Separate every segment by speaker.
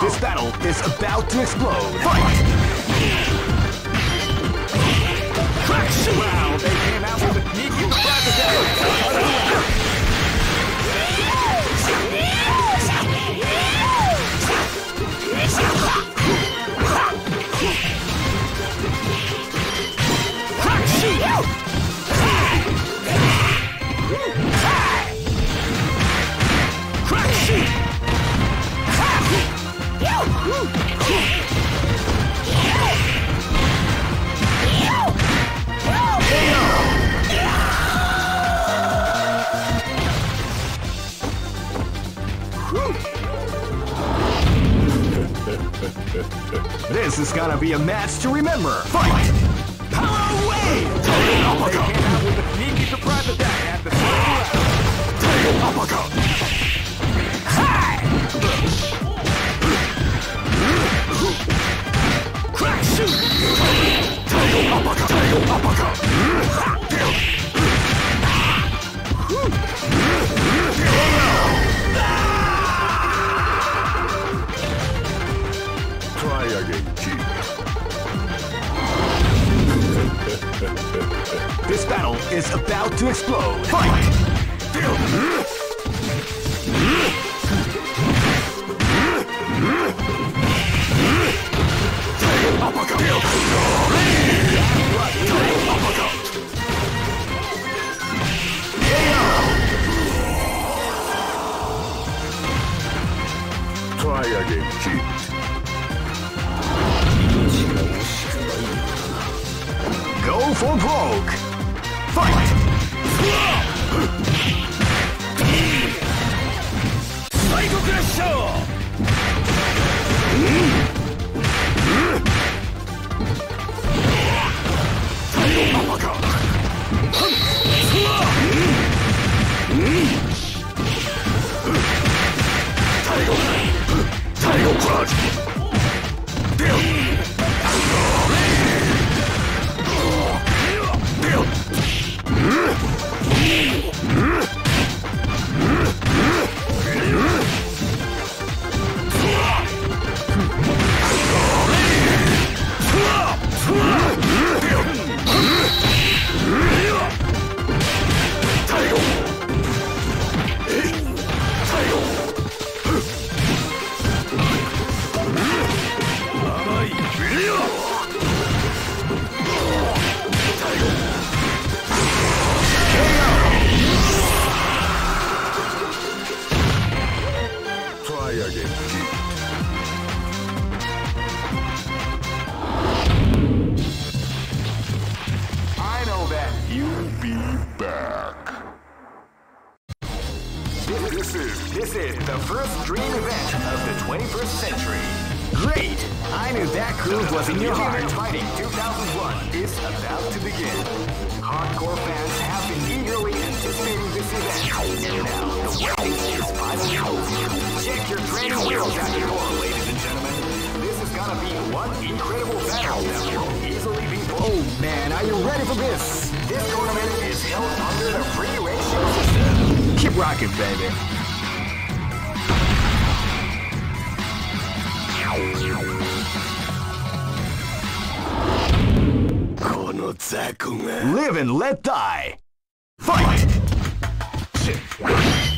Speaker 1: This battle is about to explode. Fight! Wow, they came out with a sneaky surprise attack. This is gonna be a match to remember. Fight! Power Wave! They came out with a sneaky surprise attack at the start of the round. Crack shoot!
Speaker 2: Try
Speaker 1: Live and let die! Fight! Fight.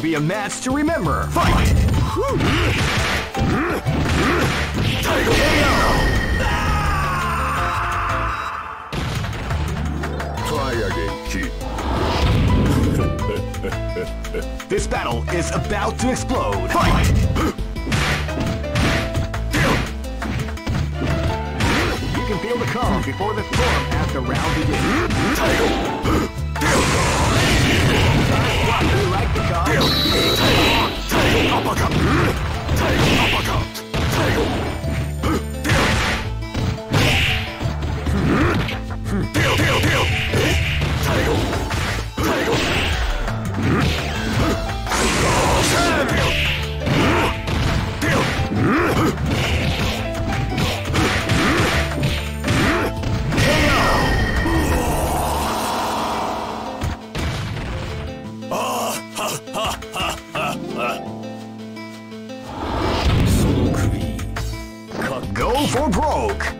Speaker 1: be a match to remember. Fight! Whew. for broke.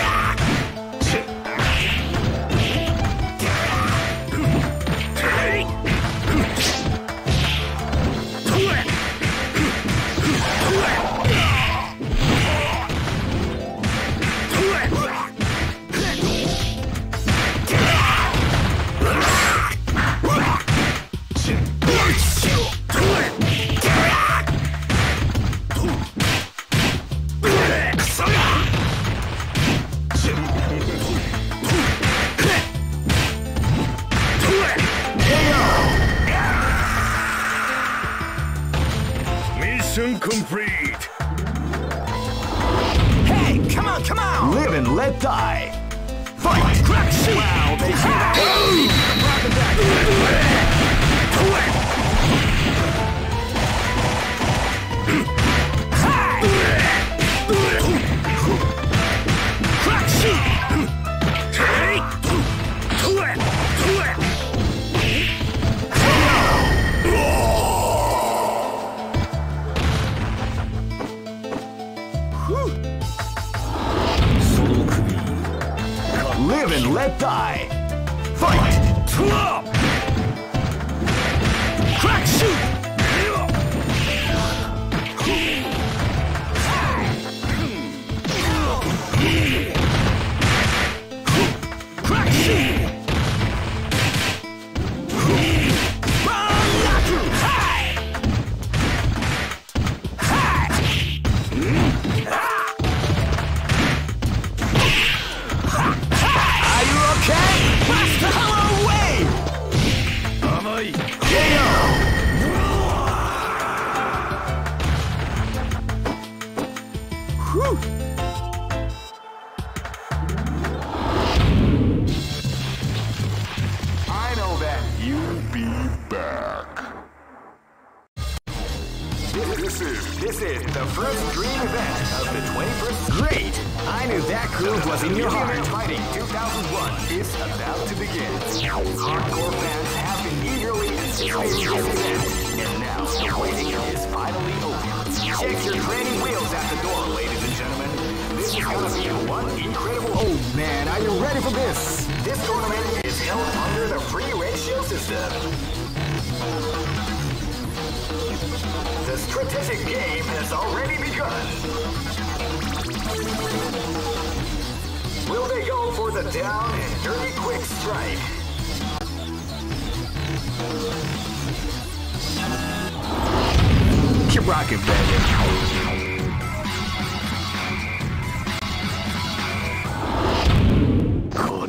Speaker 2: You'll be back.
Speaker 1: This is this is the first dream event of the 21st. Great! I knew that groove was in your heart. Fighting 2001 is about to begin. Hardcore fans have been eagerly anticipating this event, and now the waiting is finally over. Check your training wheels at the door, Oh man, are you ready for this? This tournament is held under the free ratio system. The strategic game has already begun. Will they go for the down and dirty quick strike? Keep rocking, baby.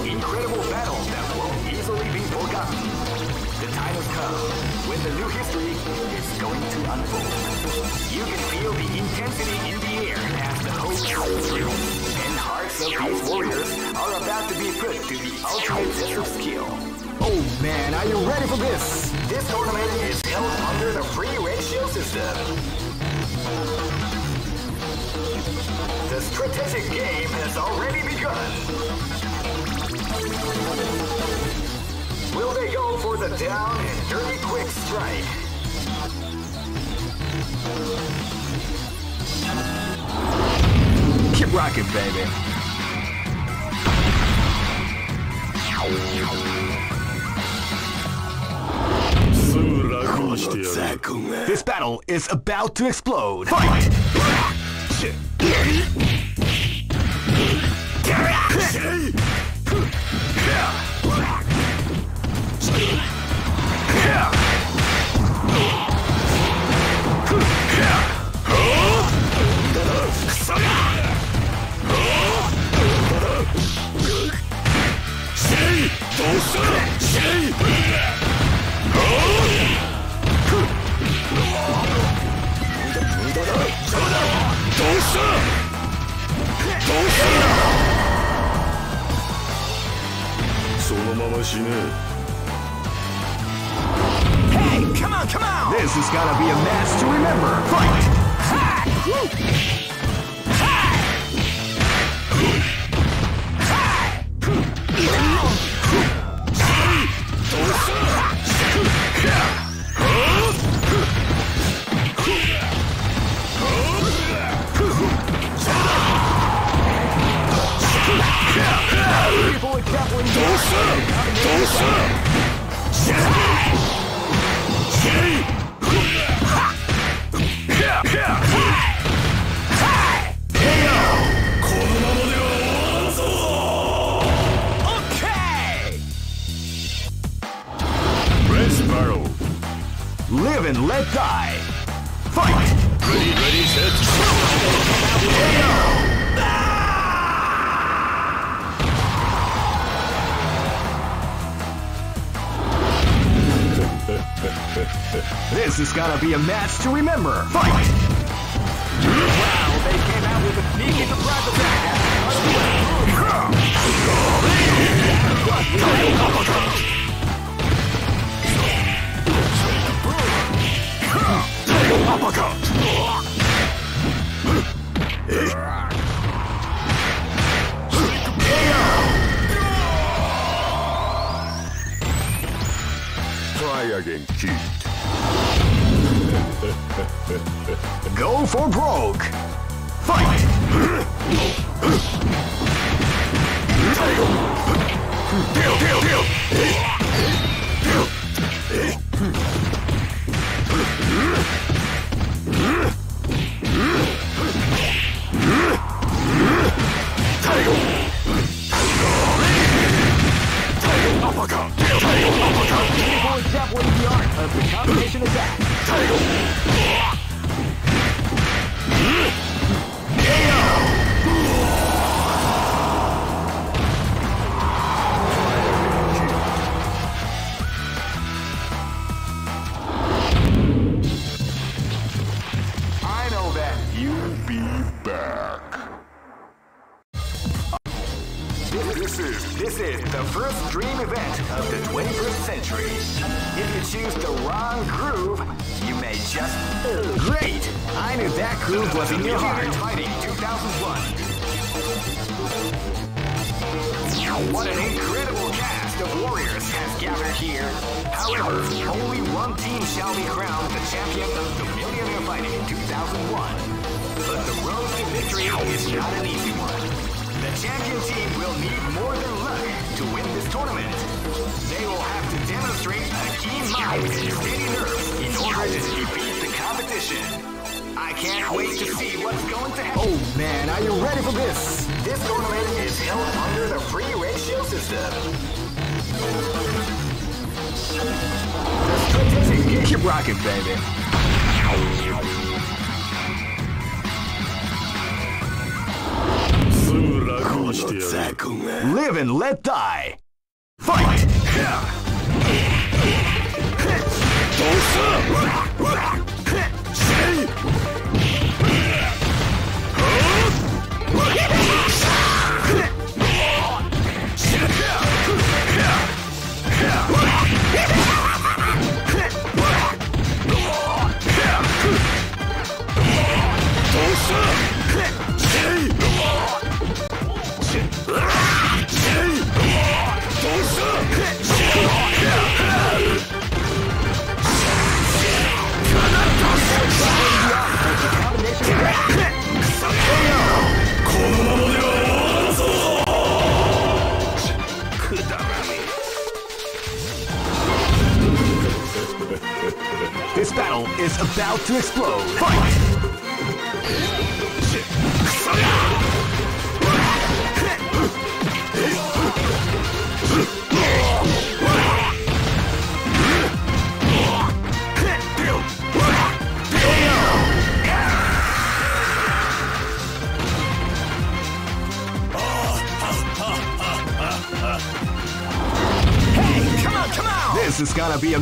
Speaker 1: Incredible battle that won't easily be forgotten. The time has come when the new history is going to unfold. You can feel the intensity in the air as the hosts and hearts of these warriors are about to be put to the ultimate test of skill. Oh man, are you ready for this? This tournament is held under the free ratio system. The strategic game has already begun. Will they go for the down and dirty quick strike? Keep rocking, baby. This battle is about to explode. Fight! そのまま死ね。Hey, come on, come on! This is gonna be a match to remember. Fight! People are definitely Okay! Fight!
Speaker 3: Ready, ready, set.
Speaker 1: This is gonna be a match to remember. Fight! Wow, they came out with a sneaky surprise attack.
Speaker 2: Try again, kid.
Speaker 1: Go for broke! Fight! Deal, deal, deal!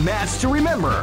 Speaker 1: match to remember.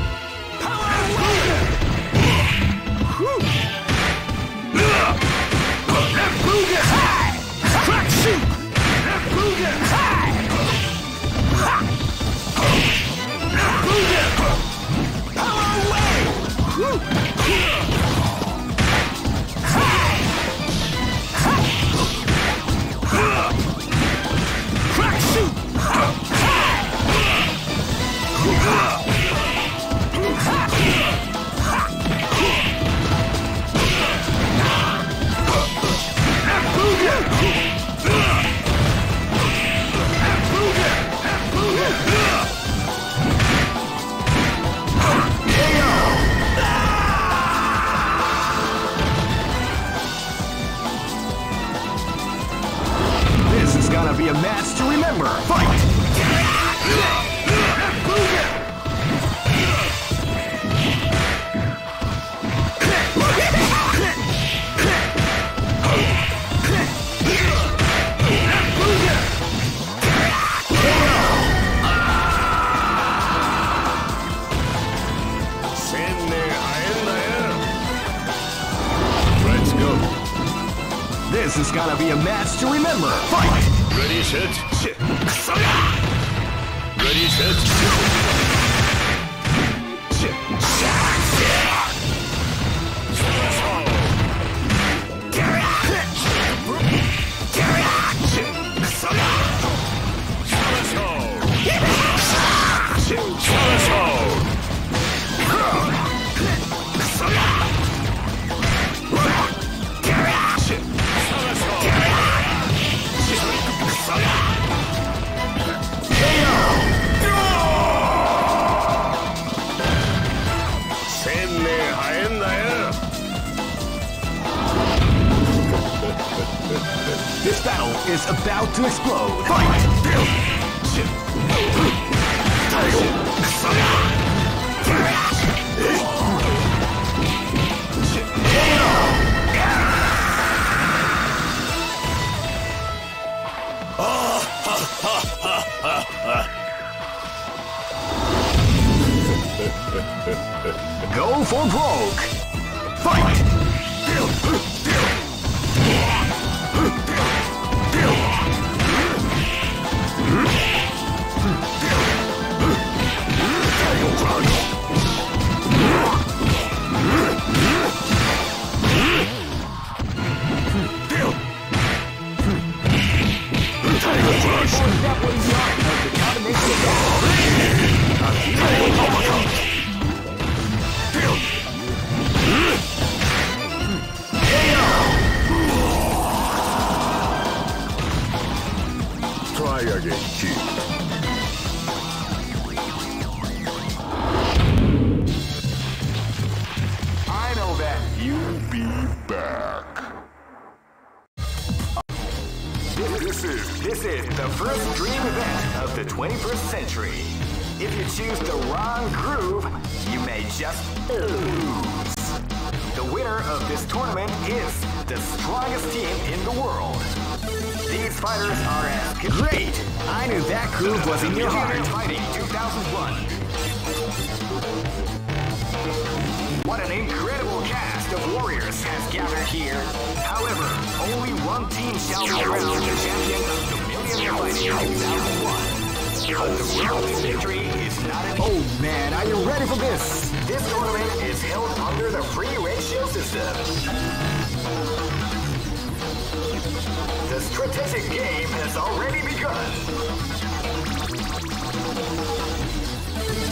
Speaker 1: a match to remember. Fight!
Speaker 4: Let's go.
Speaker 1: This is gonna be a match to remember. Fight!
Speaker 4: Ready, set. Ready, set.
Speaker 1: Is about to explode. Fight! Go for broke! Fight! choose the wrong groove, you may just lose. The winner of this tournament is the strongest team in the world. These fighters are as great. I knew that groove was in your heart. Fighting 2001. What an incredible cast of warriors has gathered here. However, only one team shall be crowned the champion of the Million Fighting 2001. The road victory Oh man, are you ready for this? This tournament is held under the free ratio system. The strategic game has already begun.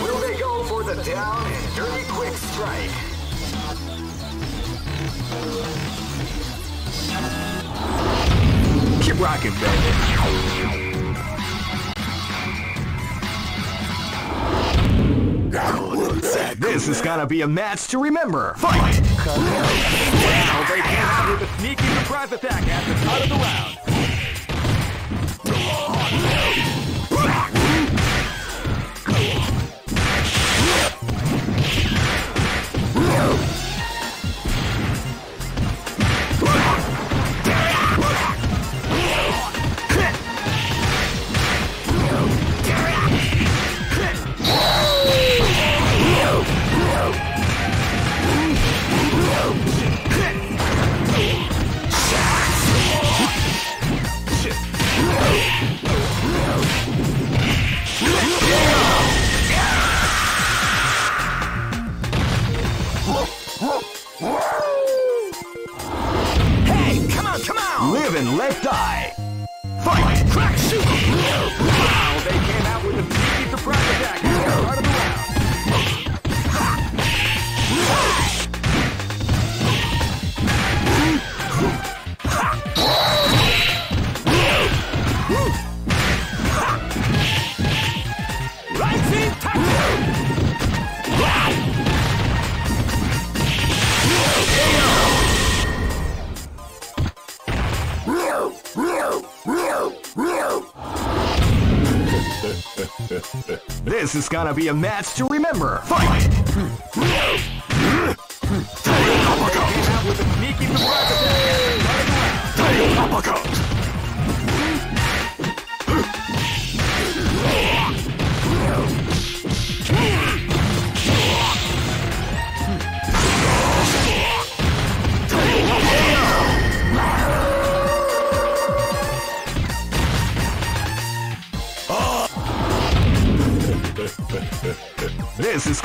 Speaker 1: Will they go for the down and dirty quick strike? Keep rocking, baby. This is gonna be a match to remember. Fight!
Speaker 3: Now they can't with the sneaky surprise attack at the start of the round.
Speaker 1: This is gonna be a match to remember. Fight! Tail Napaka!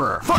Speaker 1: armor. Fire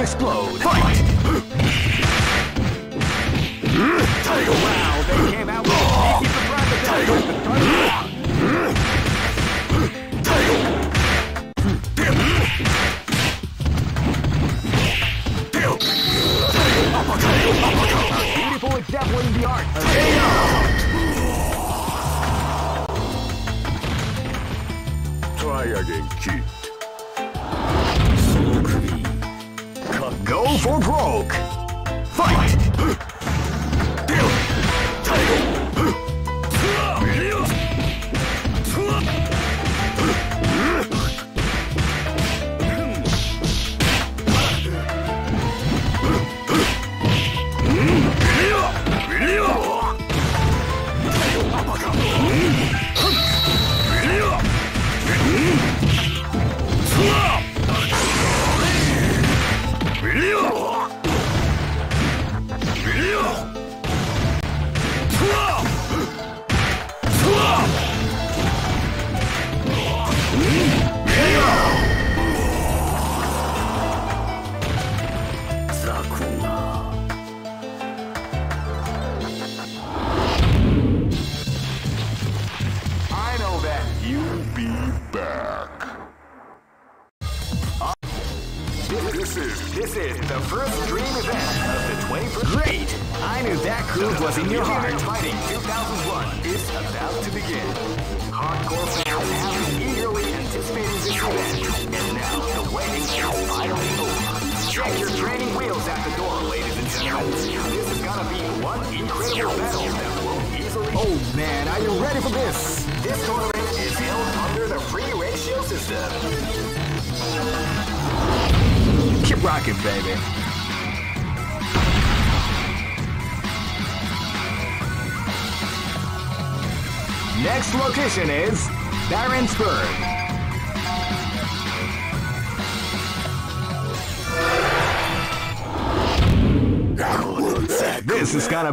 Speaker 1: explode.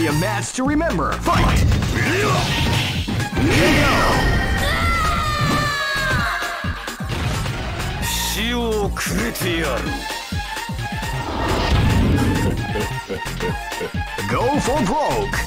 Speaker 1: Be a match to remember. Fight! Go for broke.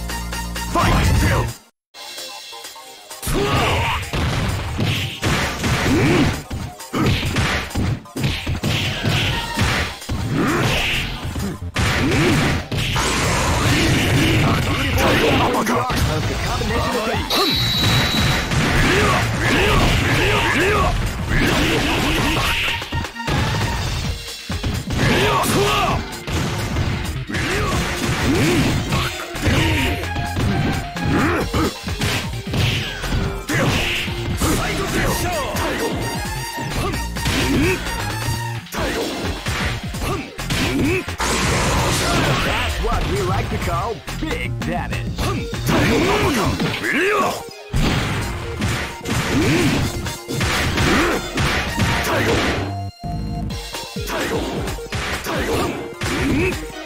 Speaker 1: I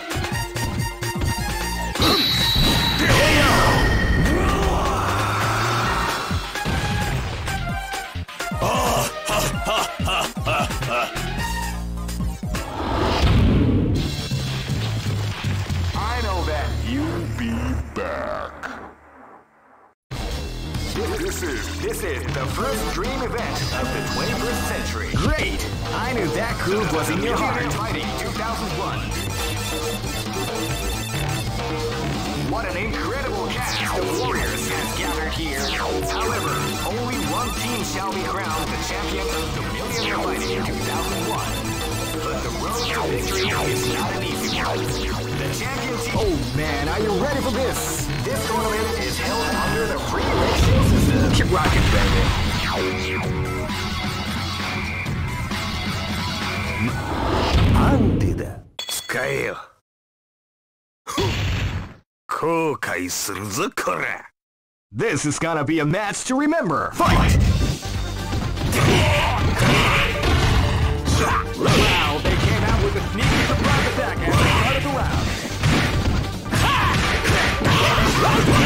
Speaker 1: This is the first dream event of the 21st century. Great! I knew that groove was in your heart. Fighting 2001. What an incredible cast of warriors has gathered here. However, only one team shall be crowned the champion of the Millionaire Fighting 2001. But the road to victory is not an easy one. The champion team. Oh man, are you ready for this? This tournament is held under the free ratio. Keep rocking, baby.
Speaker 2: なんでだ使えよふっ後悔するぞこら
Speaker 1: This is gonna be a match to remember. Fight!
Speaker 3: Wow, they came out with a sneaky surprise attack at the start of the round.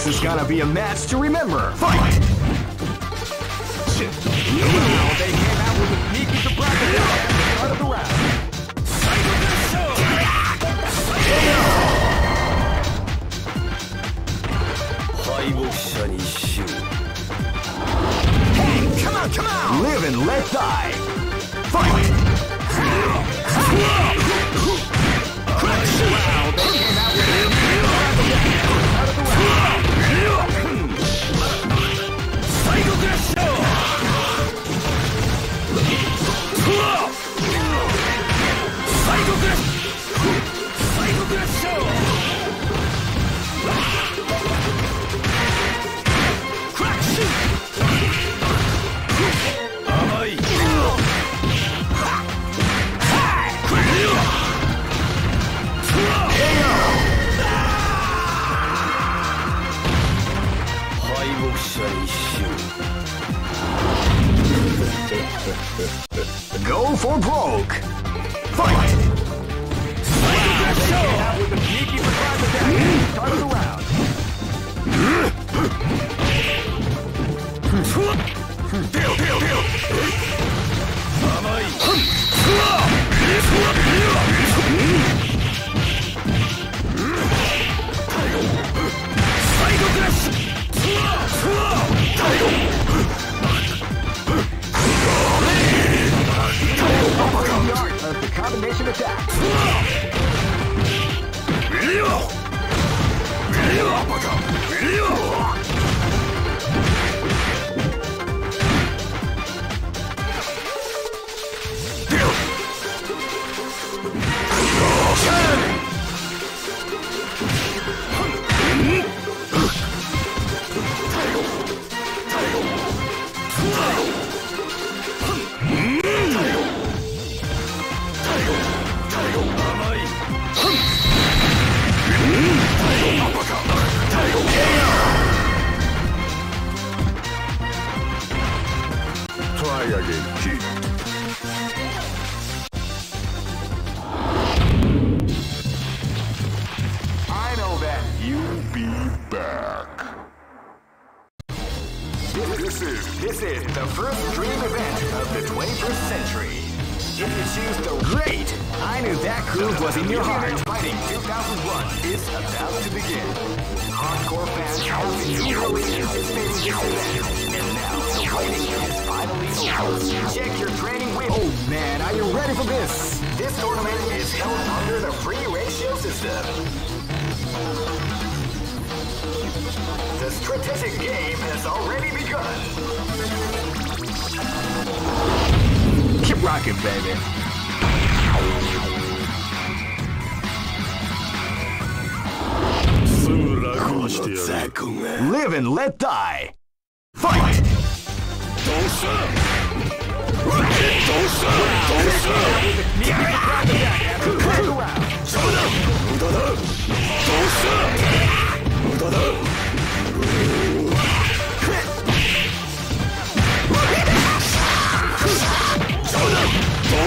Speaker 1: This is gonna be a match to remember. Fight!
Speaker 3: Wow, they came out with a sneaky surprise at the start of the round.
Speaker 1: 敗北者に死ぬ hey, come on, come on!
Speaker 3: Live and let die! Fight! Crash! Wow, Go for broke. Fight! Of the
Speaker 1: round. 21st century. If you choose the great, I knew that groove was in your heart. Fighting 2001 is about to begin. Hardcore fans have been eagerly anticipating this event, and now the waiting is finally over. Check your training with. Oh man, are you ready for this? This tournament is held under the free ratio system. The strategic game has already begun. Rocking, baby. Live and let die. Fight! Combination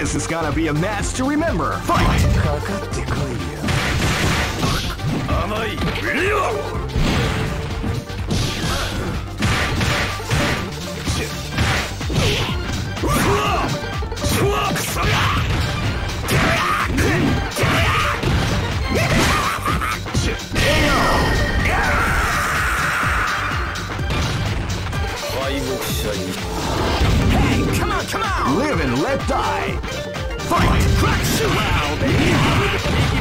Speaker 1: This is gonna be a match to remember. Fight!
Speaker 2: Hey,
Speaker 1: come on, come on! Live and let die! Fight! Crack shoot! Wow,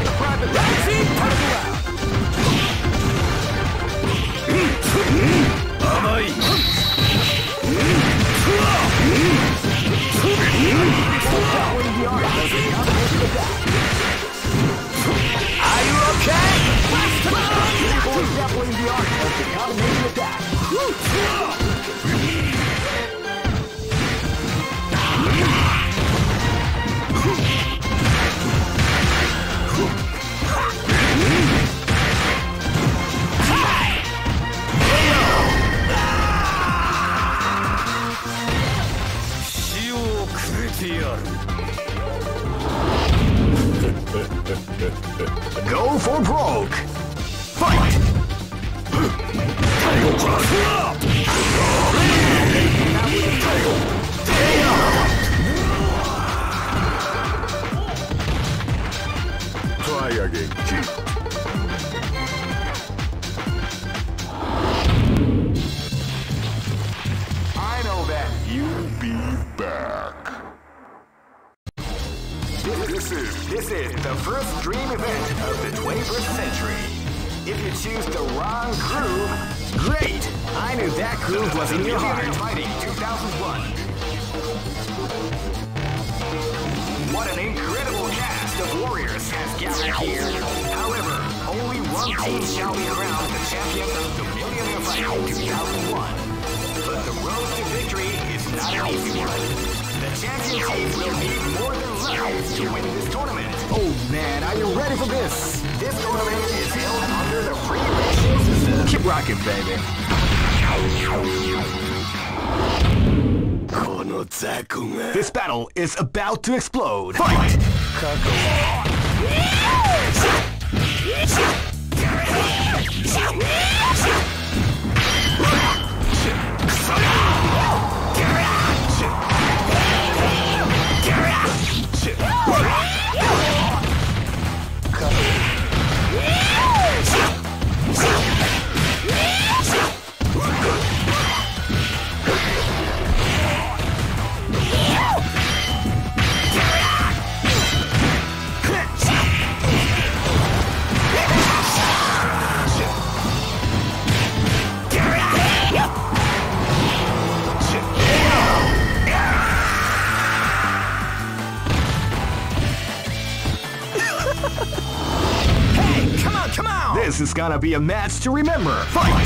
Speaker 1: is gonna be a match to remember. Fight!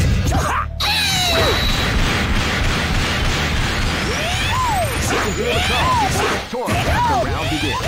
Speaker 1: Second game round begins.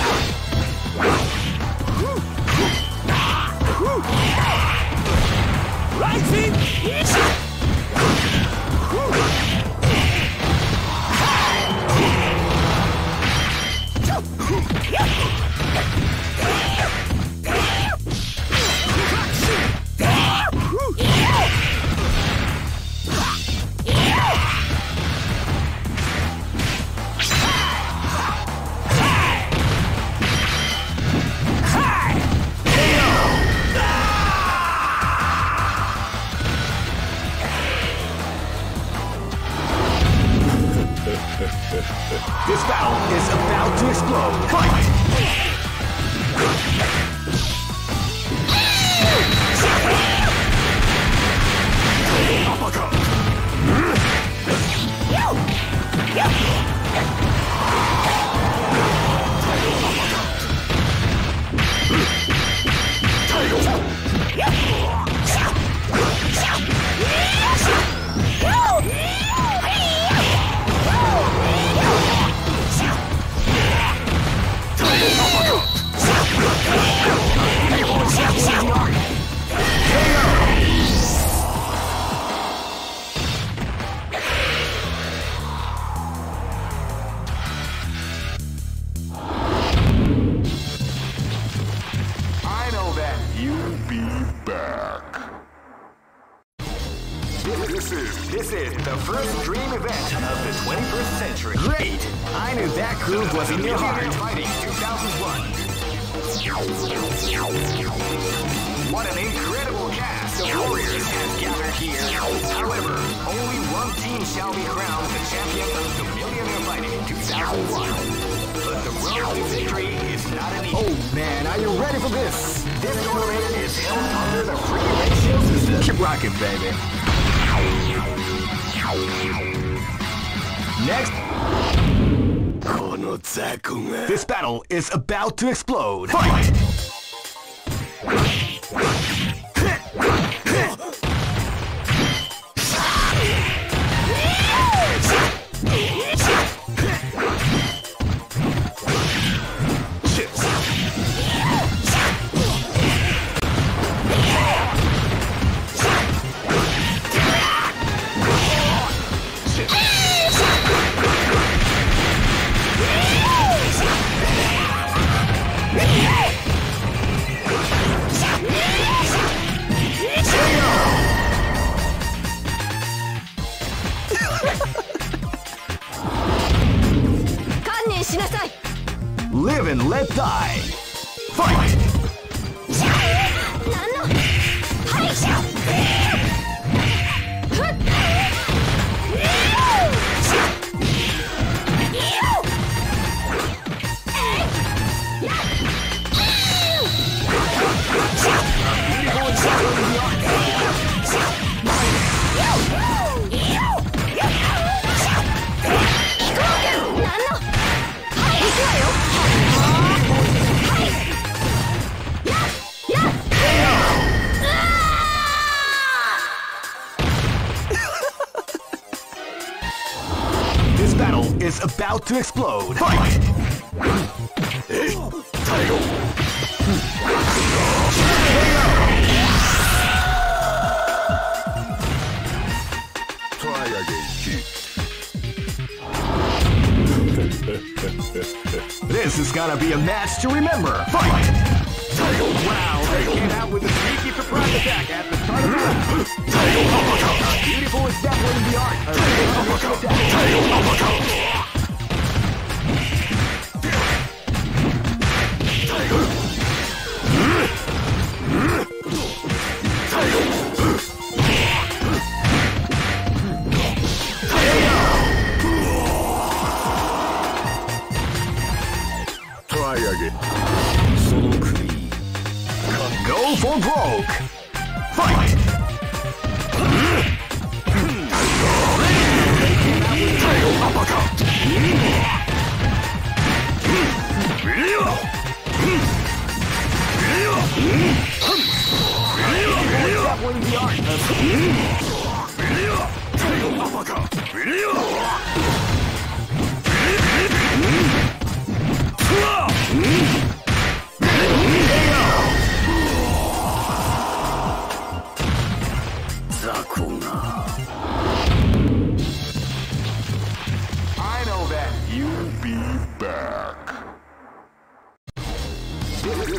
Speaker 1: to explode. Fight! Fight. and let die. Match to remember.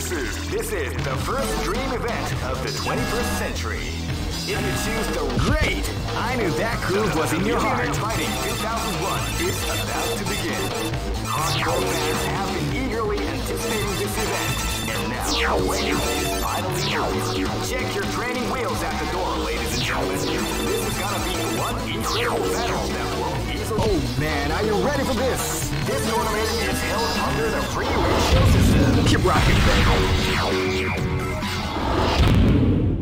Speaker 1: This is this is the first dream event of the 21st century. If you choose the great, I knew that groove was in your heart. Fighting 2001 is about to begin. Hardcore fans have been eagerly anticipating this event, and now the wait is finally over. Check your training wheels at the door, ladies and gentlemen. This is gonna be one incredible battle that will easily. Oh man, are you ready for this? This tournament is held under the free ratio system. Keep rocking,
Speaker 2: baby.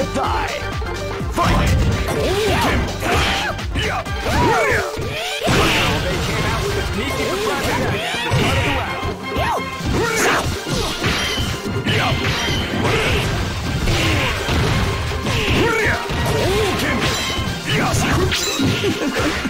Speaker 1: Live and let die. Fight!
Speaker 3: They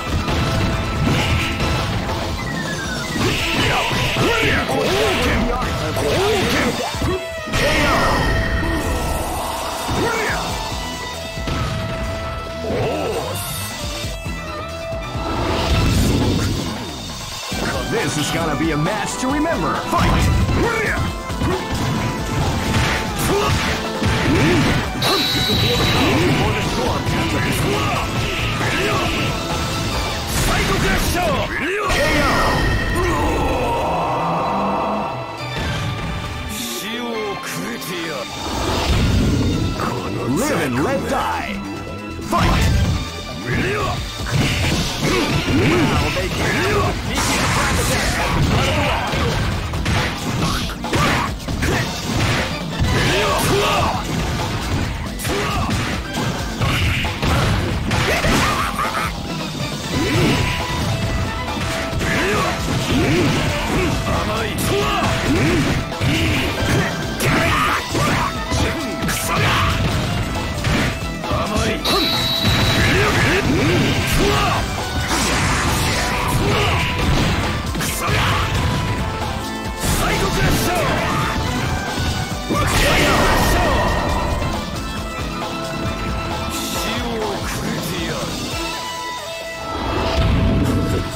Speaker 1: be
Speaker 3: a match to remember. Fight! Storm Live and let die. Fight! Wow, they came out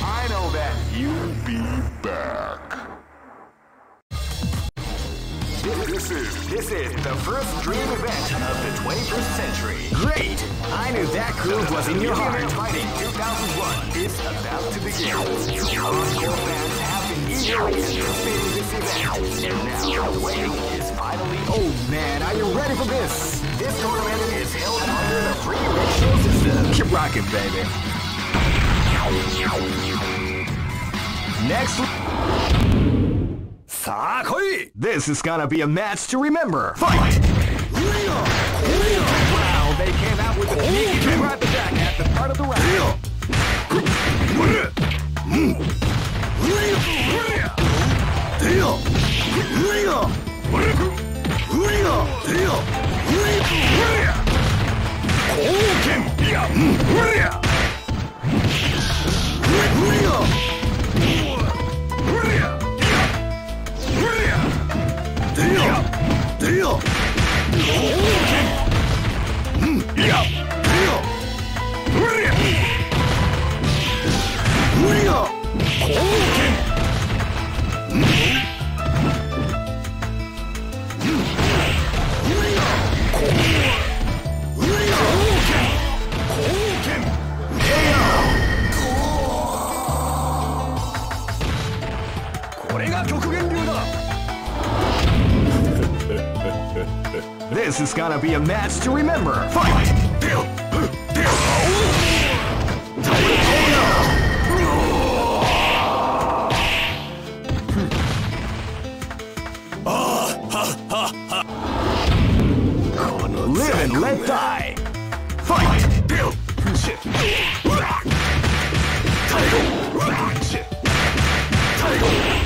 Speaker 3: I know that.
Speaker 2: You'll be back.
Speaker 1: This is this is the first dream event of the 21st century.
Speaker 3: Great! I knew that groove was in your heart.
Speaker 1: Fighting 2001 is about to begin. Hardcore fans have been eagerly anticipating this event, and now the waiting is finally.
Speaker 3: Oh man, are you ready for this?
Speaker 1: This tournament is held under the free ratio system.
Speaker 3: Keep rocking, baby. Next.
Speaker 2: さあ来い
Speaker 3: This is gonna be a match to remember. Fight! Wow, they came out with a sneaky surprise attack at the start of the round. Oh! This is gonna be a match to remember. Fight! Live and let die. Fight! This battle